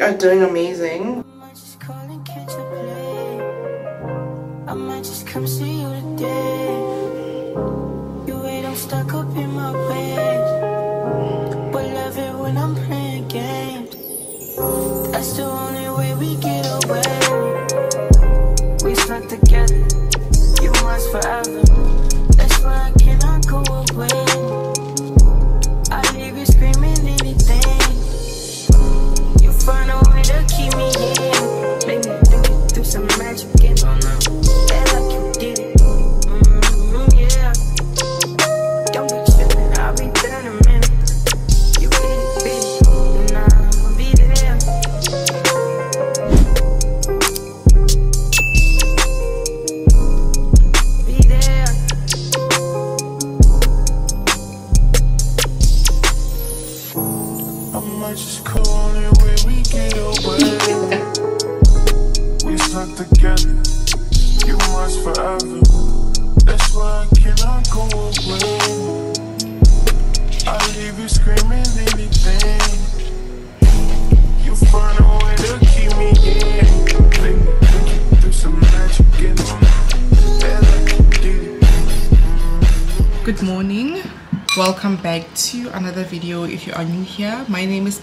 are doing amazing.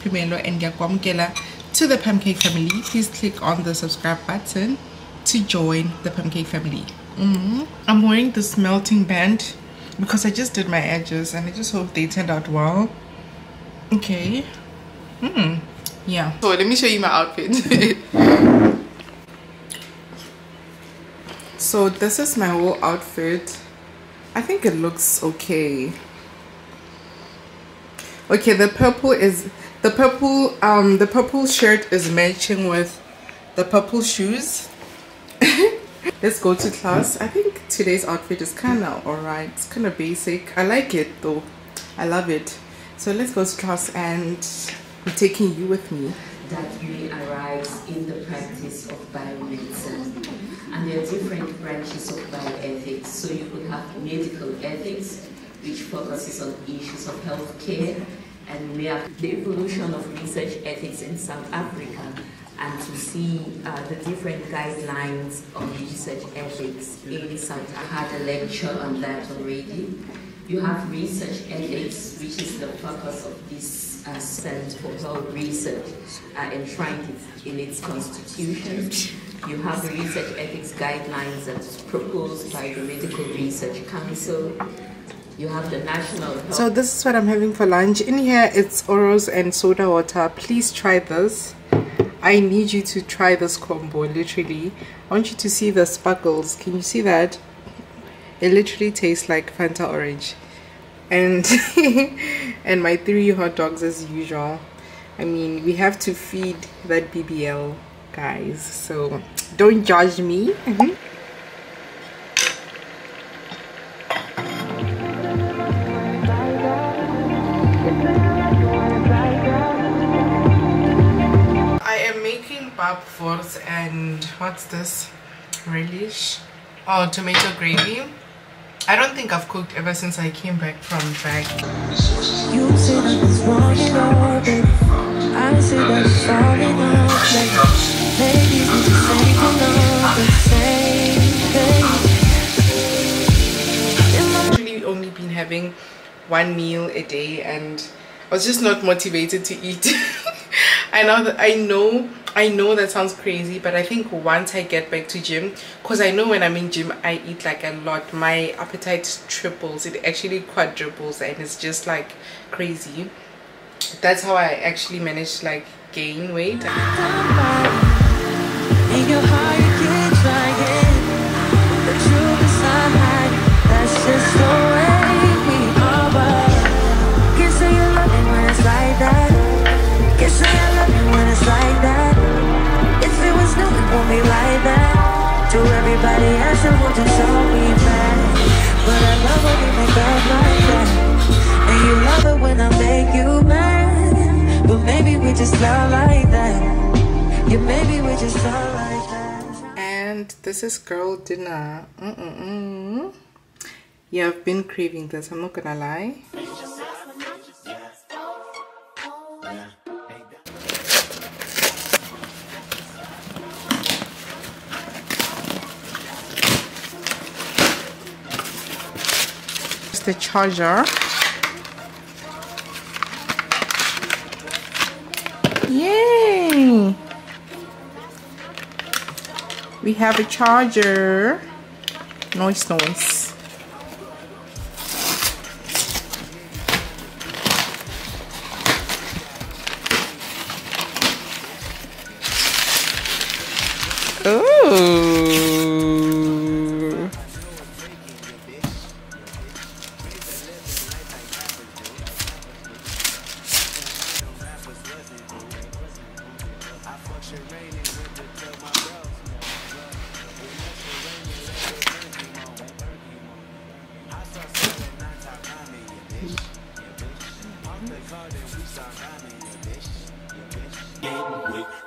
Pimelo and Yakwamkela to the PhemCake family. Please click on the subscribe button to join the PhemCake family. Mhm. I'm wearing this melting band because I just did my edges and I just hope they turned out well. Okay. Hmm. Yeah. So let me show you my outfit. so this is my whole outfit. I think it looks okay. Okay, the purple is the purple um the purple shirt is matching with the purple shoes. Let's go to class. I think today's outfit is kind of alright. It's kind of basic. I like it though. I love it. So let's go to class and I'm taking you with me. that may arise in the practice of biomedicine. And there are different branches of bioethics. So you could have medical ethics, which focuses on issues of healthcare, and may have the evolution of research ethics in South Africa, and to see uh, the different guidelines on research ethics in South I had a lecture on that already. You have research ethics, which is the focus of this uh, Center for Health Research, uh, enshrined in its constitution. You have the research ethics guidelines that's proposed by the Medical Research Council. You have the National Health So this is what I'm having for lunch. In here it's Oros and soda water. Please try this. I need you to try this combo literally. I want you to see the sparkles. Can you see that? It literally tastes like Fanta orange. And and my three hot dogs as usual. I mean, we have to feed that BBL guys. So don't judge me. I bab and what's this? Relish? Oh, tomato gravy. I don't think I've cooked ever since I came back from back. You say nothing's wrong at all, baby. I say that it's all enough, like Maybe we just ain't enough, the same thing. In my actually only been having one meal a day and I was just not motivated to eat. I know that I know I know that sounds crazy, but I think once I get back to gym, because I know when I'm in gym I eat like a lot. My appetite triples, it actually quadruples, and it's just like crazy. That's how I actually managed to like gain weight. Everybody else won't just show me back. But I love when we make up like that And you love it when I make you mad. But maybe we just love like that. Yeah, maybe we just love like that. And this is girl dinner. Mm-mm-mm. yeah i've been craving this. I'm not gonna lie the charger. Yay! We have a charger. Noise, noise. Ooh.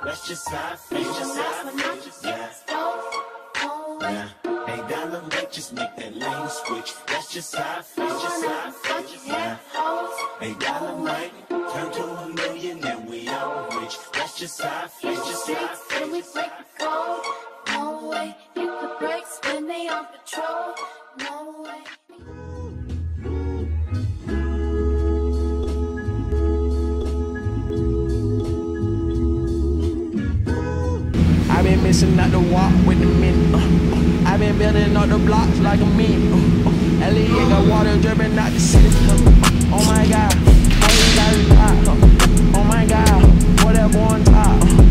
Let's just side face, just side face, yeah. Yeah. Hey, dollar rate, just make that lane switch. That's just side face, just side face, yeah. Hey, dollar might turn to a million and we all rich. That's just side face, just side Missing out the walk with the men. Uh, uh, I've been building up the blocks like a man. Uh, uh, Elliot got water dripping out the city. Uh, uh, oh my god, how you got hot? Uh, oh my god, what that boy on top?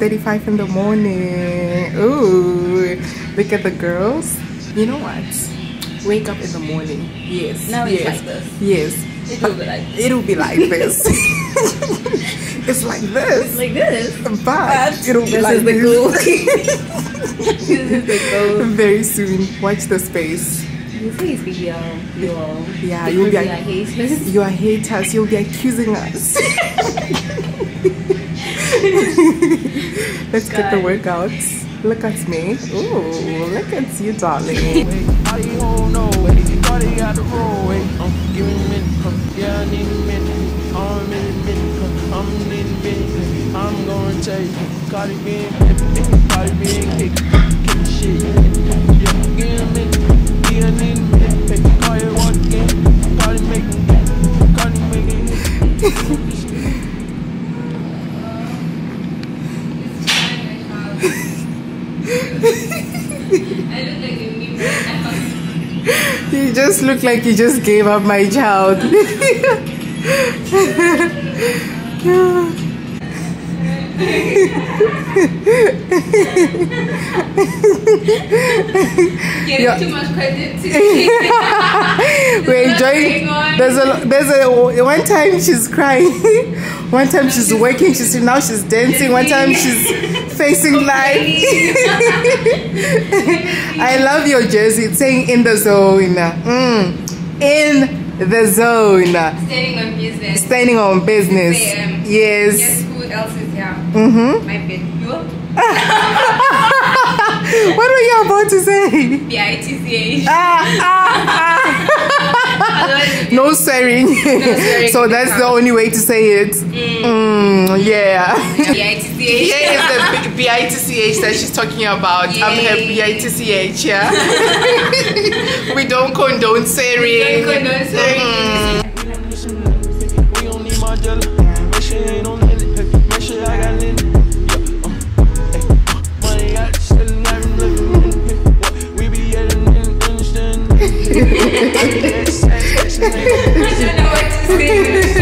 6:35 in the morning. Ooh, look at the girls. You know what? Wake up in the morning. Yes. Now it's yes, like this. Yes. It will be like this. It'll be like this. it's like this. Like this. but it'll be this like is the this. this is the goal. Very soon. Watch the space. You say it's be um, your Yeah, you'll be are haters. You are haters. You'll be accusing us. Let's get the God. workouts. Look at me. Ooh, look at you, darling. How do you hold no way? Cardi got Like you just gave up my child. Getting too much credit to We're enjoying. There's a there's a one time she's crying, one time she's working. She's now she's dancing. One time she's facing life. I love your jersey. It's saying in the zone. Mm. In the zone. standing on business. Standing on business. Yes. Guess who else is here? Mm-hmm. My bed. You? What were you about to say? B-I-T-C-H. Ah, ah, ah. No swearing. swearing. so that's the only way to say it. Mm, yeah. B-I-T-C-H. Here is the B-I-T-C-H that she's talking about. I'm her Yay. B-I-T-C-H, yeah? we don't condone swearing. Don't condone swearing. We don't know what to say.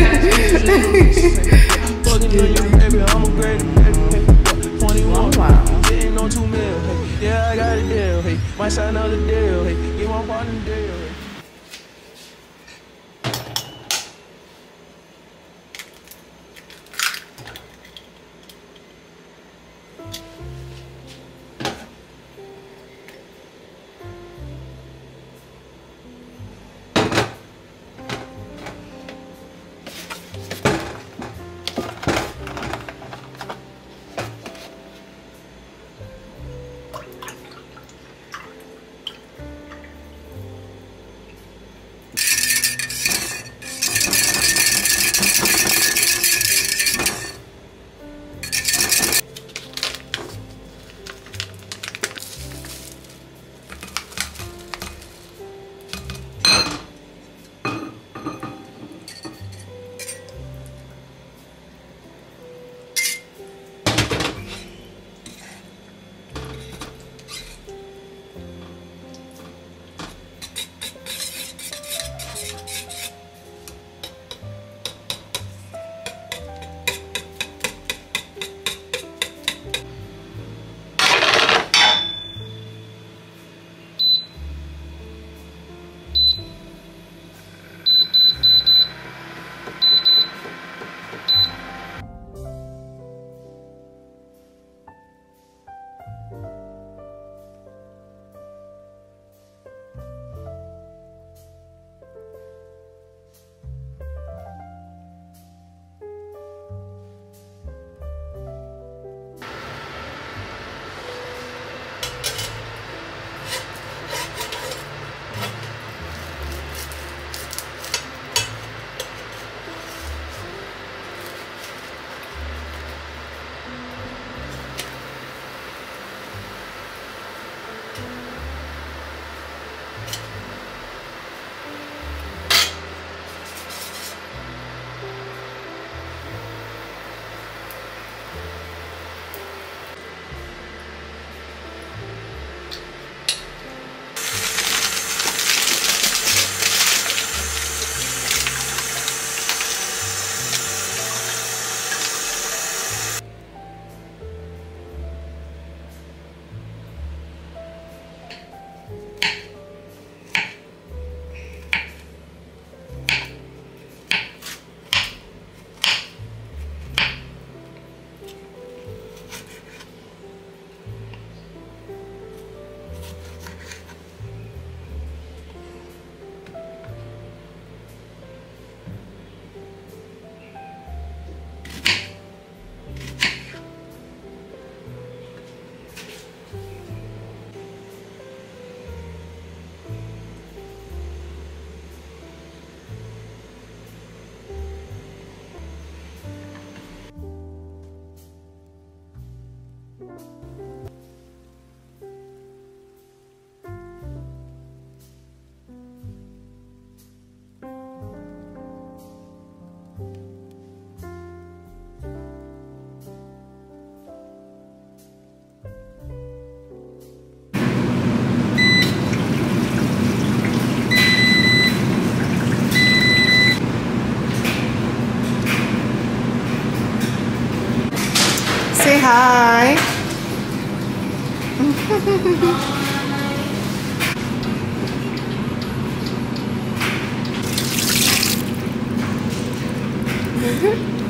Hi.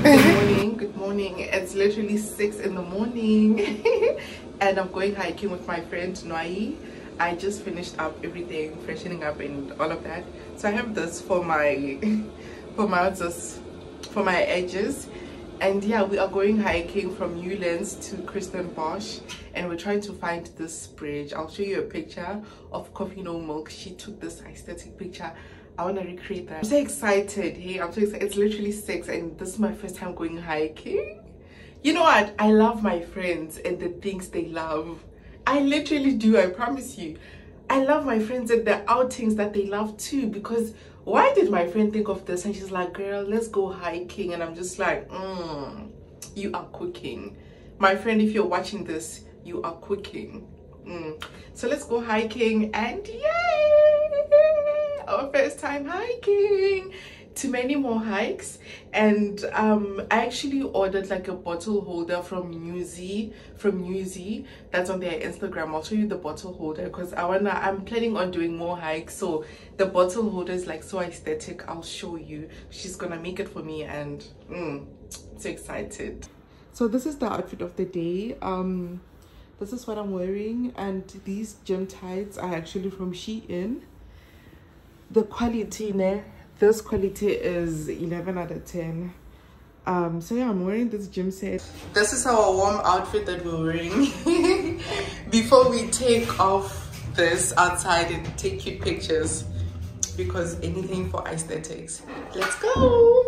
Good morning, good morning. It's literally six in the morning, and I'm going hiking with my friend Nwai. I just finished up everything, freshening up and all of that. So I have this for my, for my for my edges, and yeah, we are going hiking from Newlands to Kirstenbosch, and we're trying to find this bridge. I'll show you a picture of Coffee No Milk. She took this aesthetic picture. I want to recreate that. I'm so excited. Hey, I'm so excited. It's literally six, and this is my first time going hiking. You know what? I love my friends and the things they love. I literally do. I promise you. I love my friends and the outings that they love too. Because why did my friend think of this? And she's like, "Girl, let's go hiking." And I'm just like, mm, "You are cooking, my friend. If you're watching this, you are cooking." Mm. So let's go hiking and yay! Our first time hiking to many more hikes. And um i actually ordered like a bottle holder from newsy from newsy that's on their instagram. I'll show you the bottle holder because i wanna i'm planning on doing more hikes. So the bottle holder is like so aesthetic. I'll show you. She's gonna make it for me and mm, so excited. So this is the outfit of the day. Um this is what i'm wearing. And these gym tights are actually from shein. The quality ne? This quality is 11 out of 10 um so yeah i'm wearing this gym set. This is our warm outfit that we're wearing. Before we take off this outside and take cute pictures because anything for aesthetics. Let's go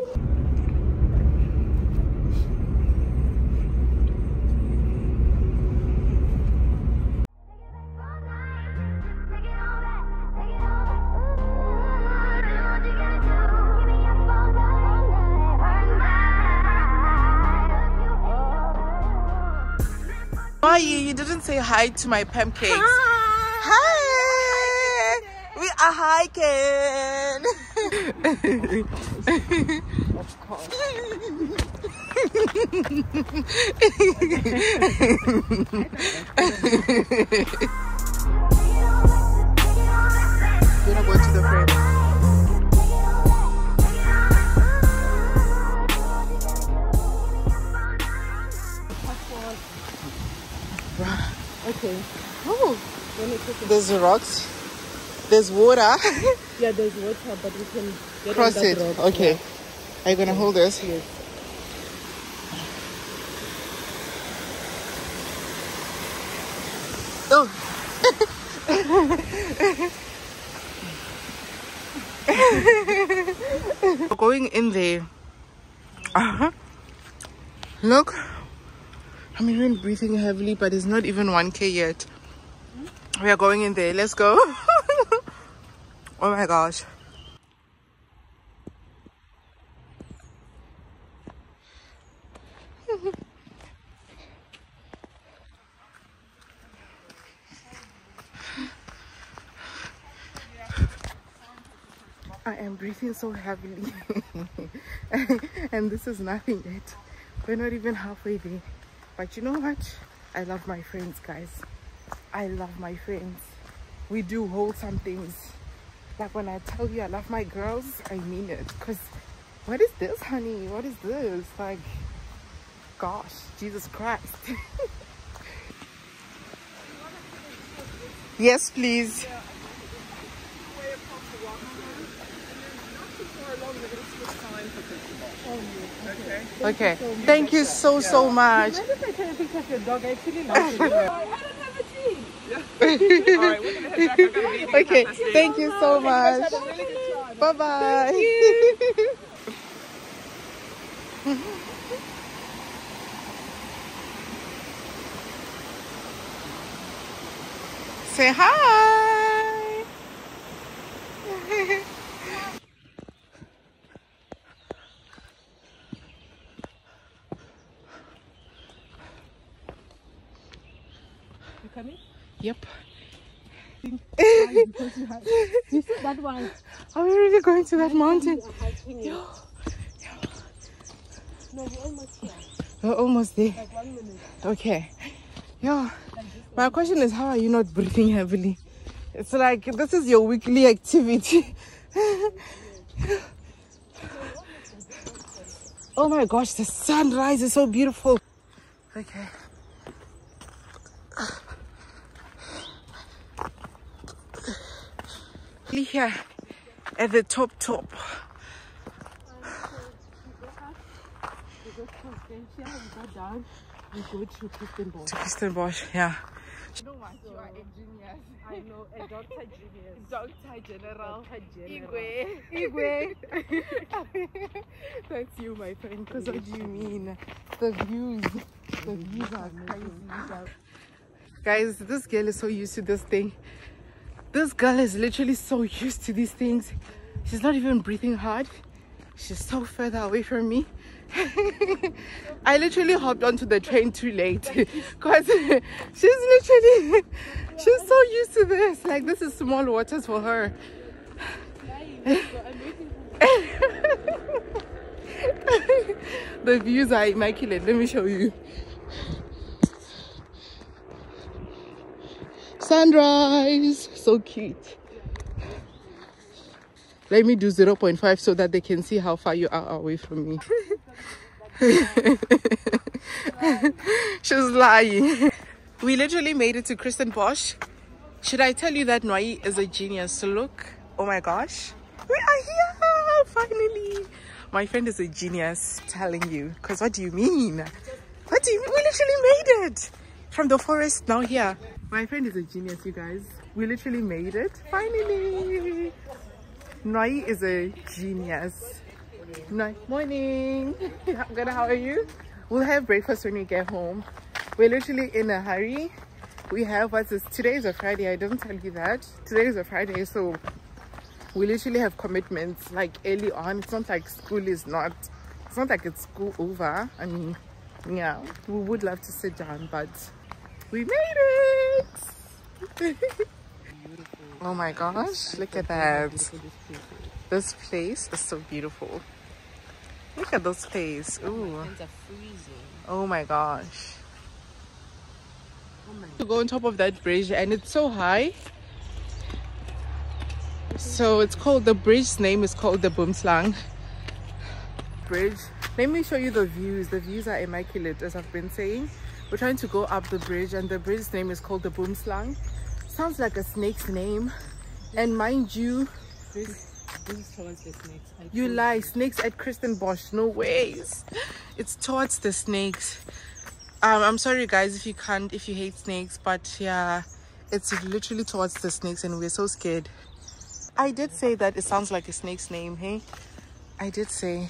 say hi to my PhemCakes. Hi. We are hiking. We're Okay. Oh, there's rocks. There's water. Yeah, there's water, but we can get Cross it. rock. Okay. Are you gonna hold this? Yes. Oh. We're going in there. Uh-huh. Look. I'm even breathing heavily, but it's not even 1k yet. We are going in there. Let's go. oh my gosh. I am breathing so heavily. and this is nothing yet. We're not even halfway there. But you know what? I love my friends, guys. I love my friends. We do wholesome things. Like when I tell you I love my girls, I mean it. Because what is this, honey? What is this? Like, gosh, Jesus Christ. yes, please. Okay. Thank you so so much. Maybe if I take a picture of your dog, I actually love it. okay. Thank you so much. Bye bye. Say hi. You coming? Yep. That one? Are we really going to that mountain? No, we're almost here. We're almost there. Okay. Yeah. My question is, how are you not breathing heavily? It's like this is your weekly activity. oh my gosh, the sunrise is so beautiful. Okay. Here at the top top. We go to Kirstenbosch. To Kirstenbosch, yeah. You know what? You are a genius. I know, a doctor genius. Doctor General. Doctor General. Igwe. Igwe. That's you, my friend. Because what do you mean? The views. The views are crazy. Guys, this girl is so used to this thing. This girl is literally so used to these things. She's not even breathing hard. She's so further away from me. I literally hopped onto the train too late because she's literally she's so used to this. Like this is small waters for her. the views are immaculate. Let me show you. Sunrise, so cute. Let me do 0.5 so that they can see how far you are away from me. She's lying. We literally made it to Kirstenbosch. Should I tell you that Nwai is a genius? Look, oh my gosh, we are here finally. My friend is a genius, telling you. Cause what do you mean? What do you mean? We literally made it from the forest now here. My friend is a genius, you guys. We literally made it finally. Nwai is a genius. Nwai, morning. Good. How are you? We'll have breakfast when we get home. We're literally in a hurry. We have what's this? Today is a Friday. I didn't tell you that. Today is a Friday, so we literally have commitments like early on. It's not like school is not. It's not like it's school over. I mean, yeah, we would love to sit down, but we made it. oh my gosh! Look at that. This place is so beautiful. Look at this place. Ooh. Oh my gosh. To go on top of that bridge and it's so high. So it's called the bridge's name is called the Boomslang Bridge. Let me show you the views. The views are immaculate as I've been saying. We're trying to go up the bridge and the bridge's name is called the Boomslang. Sounds like a snake's name. And mind you, This, this towards the snakes. I You lie, snakes at Kirstenbosch. No ways. It's towards the snakes. Um, I'm sorry guys if you can't, if you hate snakes, but yeah, it's literally towards the snakes and we're so scared. I did say that it sounds like a snake's name, hey? I did say,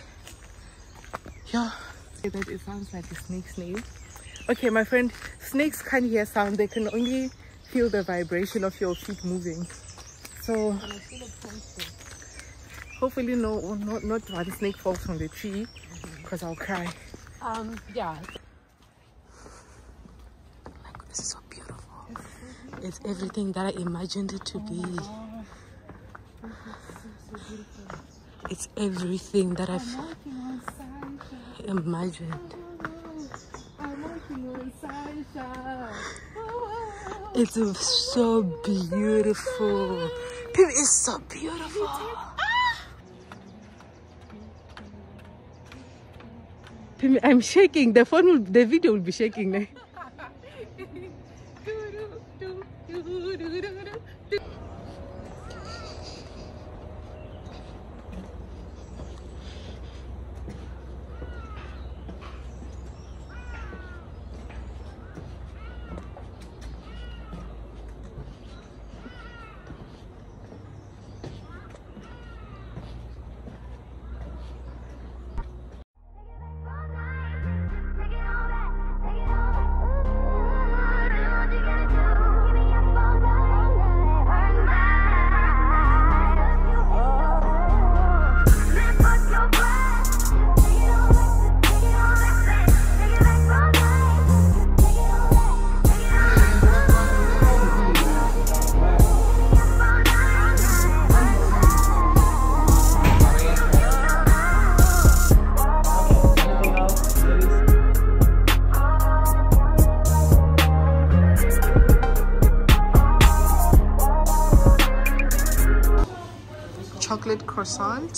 yeah, say that it sounds like a snake's name. Okay, my friend, snakes can't hear sound. They can only feel the vibration of your feet moving. So hopefully no not not one snake falls from the tree because i'll cry Um, yeah. like this is so beautiful it's everything that i imagined it to be it's everything that i've imagined it's so beautiful. It's so beautiful. Pim, I'm shaking. The phone will, the video will be shaking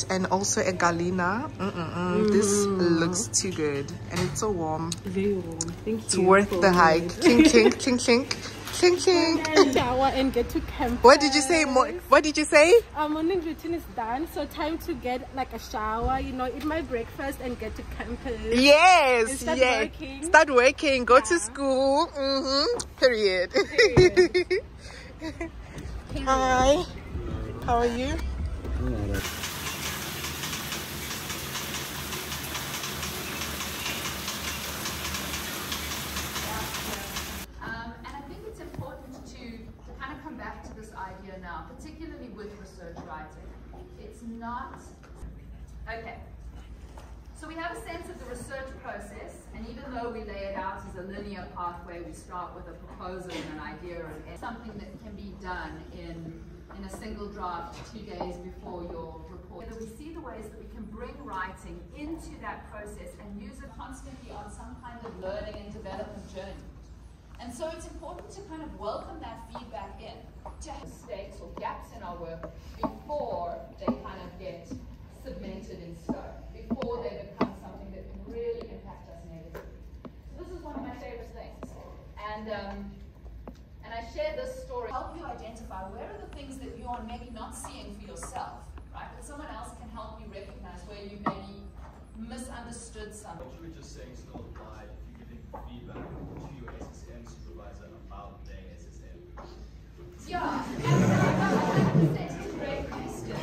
croissant and also a galina. Mm-mm-mm. This looks too good and it's so warm. Very warm. Thank It's you. worth the hike. Clink, clink, clink, clink, clink, clink. And shower and get to camp. What did you say? What did you say? Our morning routine is done, so time to get like a shower, you know, eat my breakfast and get to campus. Yes, And start yes. working. Start working. Go to school. Mm-hmm. Period. Hi. How are you? Um, and I think it's important to, to kind of come back to this idea now, particularly with research writing. It's not, okay. So we have a sense of the research process, and even though we lay it out as a linear pathway, start with a proposal and an idea and something that can be done in, in a single draft two days before your report. We see the ways that we can bring writing into that process and use it constantly on some kind of learning and development journey. And so it's important to kind of welcome that feedback in, to mistakes or gaps in our work before they kind of get cemented in stone, before they become something that can really impact us negatively. So this is one of my favorite things. And um, and I share this story help you identify where are the things that you're maybe not seeing for yourself, right? That someone else can help you recognize where you maybe misunderstood something. What you were just saying still apply if you're giving feedback to your SSM supervisor about their SSM. Yeah. That's a great question.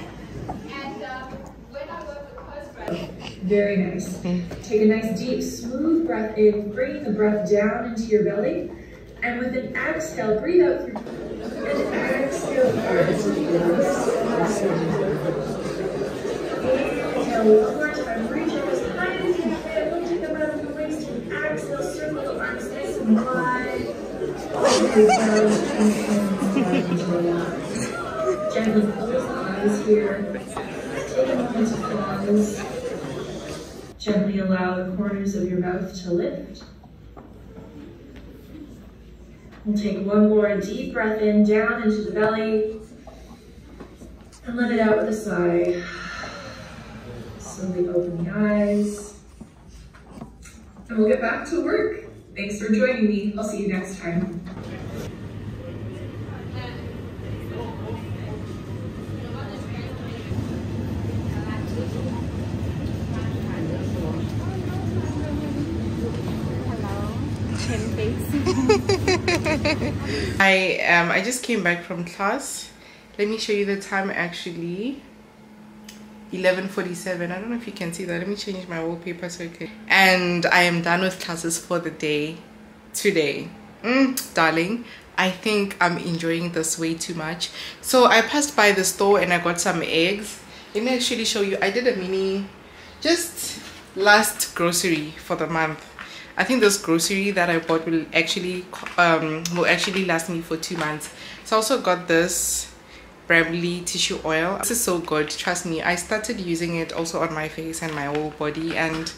And um, when I work with postgraduates, Very nice. Take a nice deep, smooth breath in, bringing the breath down into your belly. And with an exhale, breathe out through and exhale Inhale one more time, reach up as high as you can, lifting them out of the waist and exhale, circle the arms nice and wide. Gently close the eyes here. Take a moment to pause. Gently allow the corners of your mouth to lift. We'll take one more deep breath in, down into the belly, and let it out with a sigh. Slowly open the eyes. And we'll get back to work. Thanks for joining me. I'll see you next time. I um I just came back from class. Let me show you the time actually. 11:47. I don't know if you can see that. Let me change my wallpaper so you can. And I am done with classes for the day today. Mm, darling, I think I'm enjoying this way too much. So I passed by the store and I got some eggs. Let me actually show you. I did a mini just last grocery for the month. I think this grocery that I bought will actually um will actually last me for two months. So I also got this Bramley tissue oil. This is so good, trust me. I started using it also on my face and my whole body and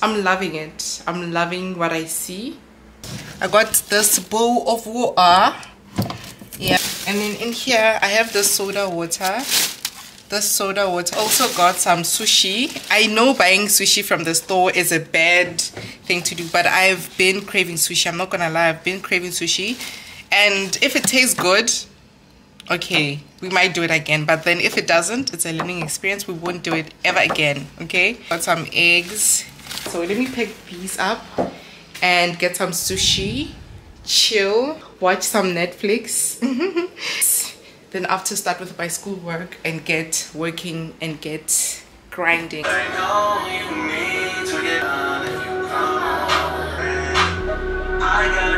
I'm loving it. I'm loving what I see. I got this bowl of water. Yeah, and then in here I have the soda water this soda water. Also got some sushi. I know buying sushi from the store is a bad thing to do but i've been craving sushi. I'm not gonna lie i've been craving sushi. And if it tastes good okay we might do it again. But then if it doesn't it's a learning experience. We won't do it ever again okay? Got some eggs. So let me pick these up and get some sushi. Chill. Watch some netflix then after start with my schoolwork and get working and get grinding. I